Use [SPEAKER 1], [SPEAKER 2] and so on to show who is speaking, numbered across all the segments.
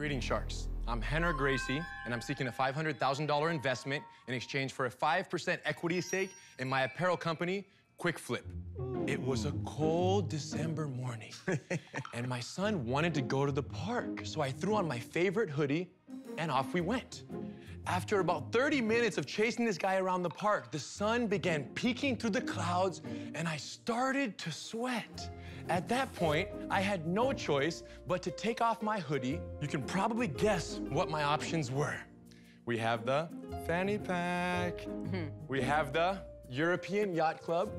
[SPEAKER 1] Greetings, Sharks. I'm Henner Gracie, and I'm seeking a $500,000 investment in exchange for a 5% equity stake in my apparel company, Quikflip. It was a cold December morning, and my son wanted to go to the park, so I threw on my favorite hoodie, and off we went. After about 30 minutes of chasing this guy around the park, the sun began peeking through the clouds, and I started to sweat. At that point, I had no choice but to take off my hoodie. You can probably guess what my options were. We have the fanny pack. We have the European Yacht Club.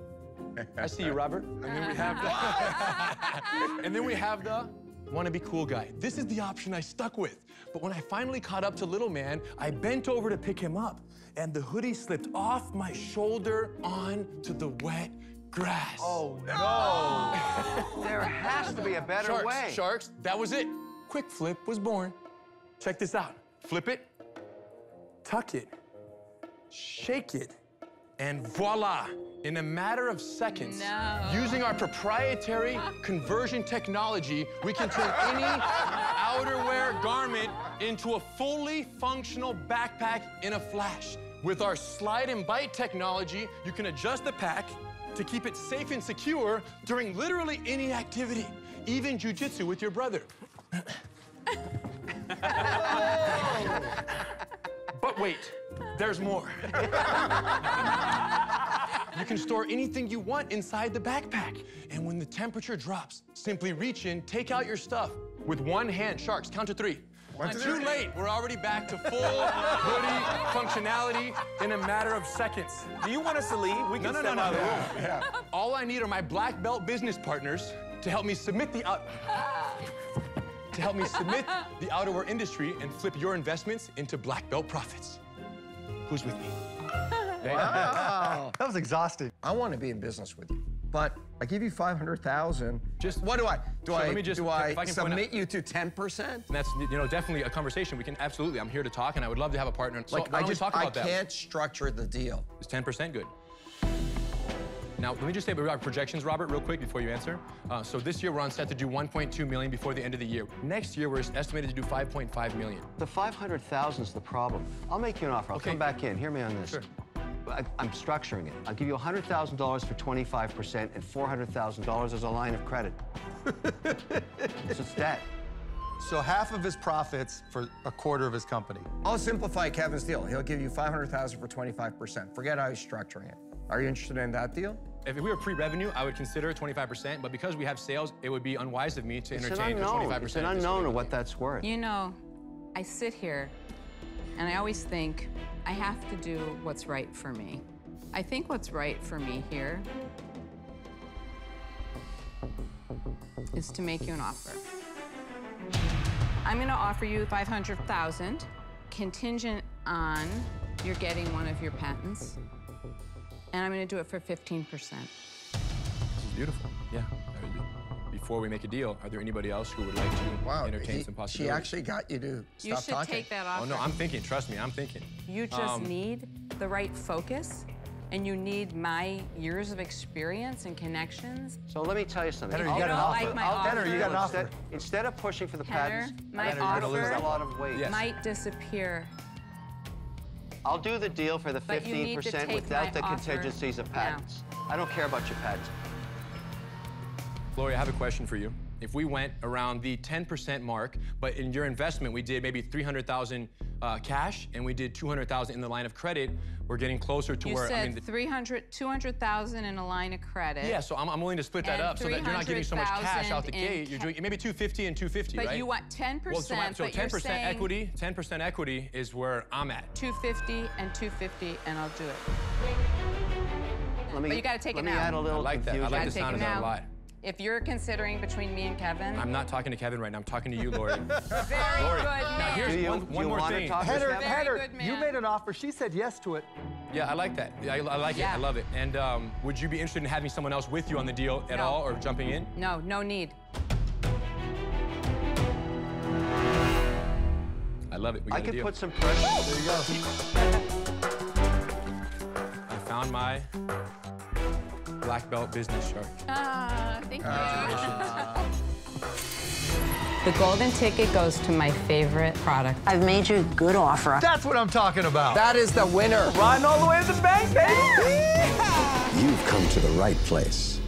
[SPEAKER 1] I see you, Robert. And then we have the And then we have the wanna be cool guy. This is the option I stuck with. But when I finally caught up to little man, I bent over to pick him up, and the hoodie slipped off my shoulder onto the wet grass.
[SPEAKER 2] Oh, no. there has to be a better
[SPEAKER 1] Sharks,
[SPEAKER 2] way.
[SPEAKER 1] Sharks, that was it. Quikflip was born. Check this out. Flip it, tuck it, shake it, and voila. In a matter of seconds,
[SPEAKER 3] No.
[SPEAKER 1] using our proprietary conversion technology, we can turn any outerwear garment into a fully functional backpack in a flash. With our slide and bite technology, you can adjust the pack to keep it safe and secure during literally any activity, even jujitsu with your brother. But wait, there's more. you can store anything you want inside the backpack. And when the temperature drops, simply reach in, take out your stuff with one hand. Sharks, count to three. Too late. We're already back to full hoodie functionality in a matter of seconds.
[SPEAKER 4] Do you want us to leave? We can
[SPEAKER 1] No, no,
[SPEAKER 4] step
[SPEAKER 1] no,
[SPEAKER 4] out
[SPEAKER 1] no.
[SPEAKER 4] of the room.
[SPEAKER 1] All I need are my black belt business partners to help me submit the out to help me submit the outerwear industry and flip your investments into black belt profits. Who's with me? Wow.
[SPEAKER 5] That was exhausting. I want to be in business with you, but I give you 500,000.
[SPEAKER 1] Just-
[SPEAKER 5] what do I do?
[SPEAKER 1] Sure,
[SPEAKER 5] I
[SPEAKER 1] let me just-
[SPEAKER 5] do
[SPEAKER 1] if
[SPEAKER 5] I
[SPEAKER 1] I can
[SPEAKER 5] submit you to 10%?
[SPEAKER 1] And that's you know definitely a conversation we can absolutely. I'm here to talk, and I would love to have a partner. So
[SPEAKER 5] Like
[SPEAKER 1] why
[SPEAKER 5] I just
[SPEAKER 1] talk
[SPEAKER 5] I
[SPEAKER 1] about that?
[SPEAKER 5] can't structure the deal.
[SPEAKER 1] Is 10% good? Now, let me just say about our projections, Robert, real quick before you answer. Uh, so this year we're on set to do 1.2 million before the end of the year. Next year we're estimated to do 5.5 million.
[SPEAKER 2] The 500,000 is the problem. I'll make you an offer. I'll
[SPEAKER 1] Okay.
[SPEAKER 2] come back in. Hear me on this.
[SPEAKER 1] Sure.
[SPEAKER 2] I, I'm structuring it. I'll give you $100,000 for 25% and $400,000 as a line of credit. it's just debt.
[SPEAKER 6] So half of his profits for a quarter of his company.
[SPEAKER 5] I'll simplify Kevin's deal. He'll give you 500,000 for 25%. Forget how he's structuring it. Are you interested in that deal?
[SPEAKER 1] If we were pre-revenue, I would consider 25%, but because we have sales, it would be unwise of me to
[SPEAKER 2] It's an
[SPEAKER 1] entertain a 25%
[SPEAKER 2] unknown. It's an unknown of what that's worth.
[SPEAKER 3] You know, I sit here and I always think I have to do what's right for me. I think what's right for me here is to make you an offer. I'm going to offer you 500,000 contingent on you're getting one of your patents. And I'm going to do it for 15%.
[SPEAKER 1] This is beautiful. Yeah. I would- Before we make a deal, are there anybody else who would like to
[SPEAKER 5] Wow.
[SPEAKER 1] entertain
[SPEAKER 5] he-
[SPEAKER 1] some
[SPEAKER 5] she
[SPEAKER 1] possibilities?
[SPEAKER 5] actually got you to stop
[SPEAKER 3] You should
[SPEAKER 5] talking.
[SPEAKER 3] take that off.
[SPEAKER 1] Oh no, I'm thinking. Trust me, I'm thinking.
[SPEAKER 3] You just
[SPEAKER 1] Um,
[SPEAKER 3] need the right focus, and you need my years of experience and connections.
[SPEAKER 2] So let me tell you something.
[SPEAKER 6] Henry, you
[SPEAKER 2] I'll-
[SPEAKER 6] got an offer.
[SPEAKER 3] like my
[SPEAKER 2] I'll-
[SPEAKER 3] Henry,
[SPEAKER 6] you got an
[SPEAKER 2] instead,
[SPEAKER 6] offer.
[SPEAKER 2] Instead of pushing for the
[SPEAKER 3] Henner,
[SPEAKER 2] patents,
[SPEAKER 3] my
[SPEAKER 2] you're gonna lose
[SPEAKER 3] offer
[SPEAKER 2] a lot of weight.
[SPEAKER 1] Yes.
[SPEAKER 3] might disappear.
[SPEAKER 2] I'll do the deal for the
[SPEAKER 3] But you need to
[SPEAKER 2] 15% without the
[SPEAKER 3] offer
[SPEAKER 2] contingencies of
[SPEAKER 3] now.
[SPEAKER 2] patents. I don't care about your patents.
[SPEAKER 1] Lori, I have a question for you. If we went around the 10% mark, but in your investment we did maybe 300,000 uh, cash and we did 200,000 in the line of credit, we're getting closer to
[SPEAKER 3] You
[SPEAKER 1] where
[SPEAKER 3] said
[SPEAKER 1] I mean. The,
[SPEAKER 3] 300, 200,000 in a line of credit.
[SPEAKER 1] yeah, so I'm, I'm willing to split that up so that you're not getting so much cash out the gate. You're doing maybe 250 and 250,
[SPEAKER 3] But
[SPEAKER 1] right?
[SPEAKER 3] you want 10%,
[SPEAKER 1] well, so, I- so 10%
[SPEAKER 3] saying
[SPEAKER 1] equity, 10% equity is where I'm at.
[SPEAKER 3] 250 and 250, and I'll do it.
[SPEAKER 2] Let me,
[SPEAKER 3] But you gotta take
[SPEAKER 2] let
[SPEAKER 3] it
[SPEAKER 2] me
[SPEAKER 3] now.
[SPEAKER 2] add a little
[SPEAKER 1] I like that. I like
[SPEAKER 3] Gotta
[SPEAKER 1] the
[SPEAKER 3] take
[SPEAKER 1] sound
[SPEAKER 3] it
[SPEAKER 1] of that a lot.
[SPEAKER 3] If you're considering between me and Kevin,
[SPEAKER 1] I'm not talking to Kevin right now. I'm talking to you, Lori.
[SPEAKER 3] very
[SPEAKER 1] Lori,
[SPEAKER 3] good
[SPEAKER 1] now here's
[SPEAKER 2] you,
[SPEAKER 1] one, one more thing.
[SPEAKER 6] Heather,
[SPEAKER 2] to Steph?
[SPEAKER 3] Very
[SPEAKER 6] Heather, you made an offer. She said yes to it.
[SPEAKER 1] Yeah, I like that. I, I like it. I love it. And um, would you be interested in having someone else with you on the deal at
[SPEAKER 3] No.
[SPEAKER 1] all, or jumping in?
[SPEAKER 3] No, no need.
[SPEAKER 1] I love it. We got
[SPEAKER 2] I
[SPEAKER 1] a
[SPEAKER 2] can
[SPEAKER 1] deal.
[SPEAKER 2] put some pressure.
[SPEAKER 6] There you go.
[SPEAKER 1] I found my black belt business shark.
[SPEAKER 3] Ah, thank you. The golden ticket goes to my favorite product.
[SPEAKER 4] I've made you a good offer.
[SPEAKER 6] That's what I'm talking about.
[SPEAKER 5] That is the winner.
[SPEAKER 7] Riding all the way to the bank, baby.
[SPEAKER 8] You've come to the right place.